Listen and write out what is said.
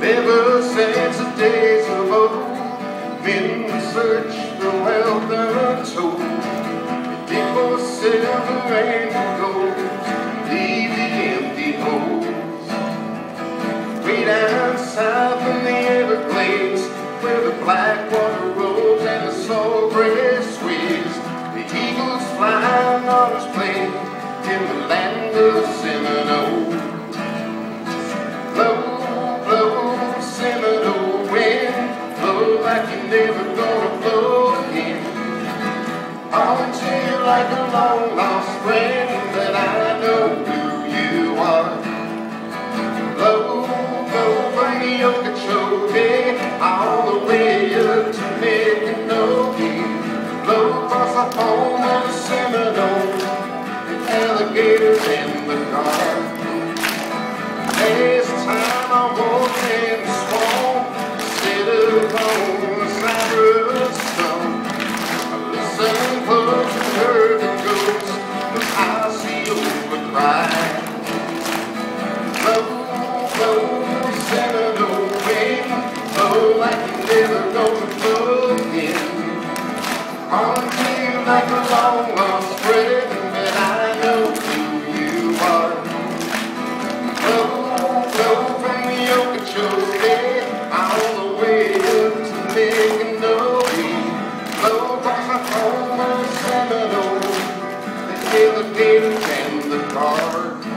Ever since the days of old, men search for wealth untold. Dig for silver and gold, leave the empty holes. Way down south in the Everglades, where the black like a long lost friend that I know who you are. Blow, blow, bring the Okeechobee all the way up to Micanopy. Blow across the home of Seminole, the alligators and the car. Last time I blow like like a long lost friend, but I know who you are. From the Okeechobee, all the way to Micanopy. Blow the alligators oh, and the cars.